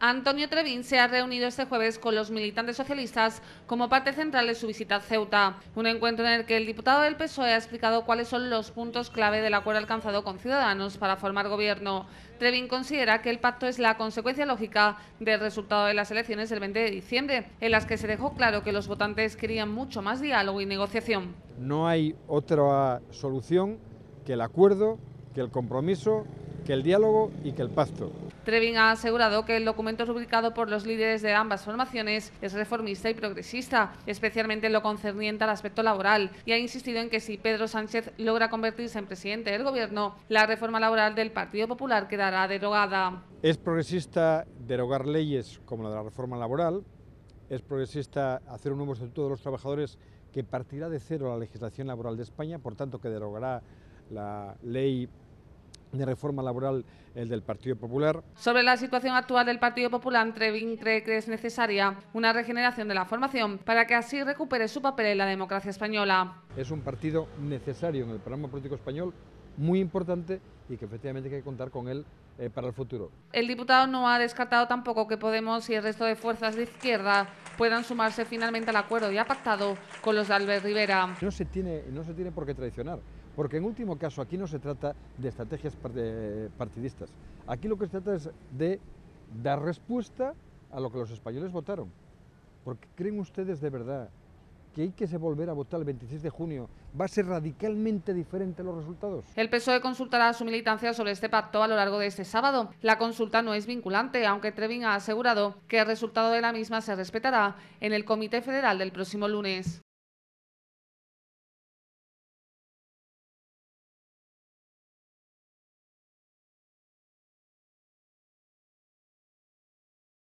Antonio Trevín se ha reunido este jueves con los militantes socialistas como parte central de su visita a Ceuta, un encuentro en el que el diputado del PSOE ha explicado cuáles son los puntos clave del acuerdo alcanzado con Ciudadanos para formar gobierno. Trevín considera que el pacto es la consecuencia lógica del resultado de las elecciones del 20 de diciembre, en las que se dejó claro que los votantes querían mucho más diálogo y negociación. No hay otra solución que el acuerdo, que el compromiso que el diálogo y que el pacto. Trevin ha asegurado que el documento rubricado por los líderes de ambas formaciones es reformista y progresista, especialmente en lo concerniente al aspecto laboral, y ha insistido en que si Pedro Sánchez logra convertirse en presidente del Gobierno, la reforma laboral del Partido Popular quedará derogada. Es progresista derogar leyes como la de la reforma laboral, es progresista hacer un nuevo estatuto de los trabajadores que partirá de cero la legislación laboral de España, por tanto que derogará la ley de reforma laboral el del Partido Popular. Sobre la situación actual del Partido Popular, Trevin cree que es necesaria una regeneración de la formación para que así recupere su papel en la democracia española. Es un partido necesario en el programa político español, muy importante y que efectivamente hay que contar con él eh, para el futuro. El diputado no ha descartado tampoco que Podemos y el resto de fuerzas de izquierda puedan sumarse finalmente al acuerdo ya pactado con los de Albert Rivera. No se tiene, no se tiene por qué traicionar. Porque en último caso aquí no se trata de estrategias partidistas. Aquí lo que se trata es de dar respuesta a lo que los españoles votaron. Porque creen ustedes de verdad que hay que volver a votar el 26 de junio, ¿va a ser radicalmente diferente los resultados? El PSOE consultará a su militancia sobre este pacto a lo largo de este sábado. La consulta no es vinculante, aunque Trevin ha asegurado que el resultado de la misma se respetará en el Comité Federal del próximo lunes.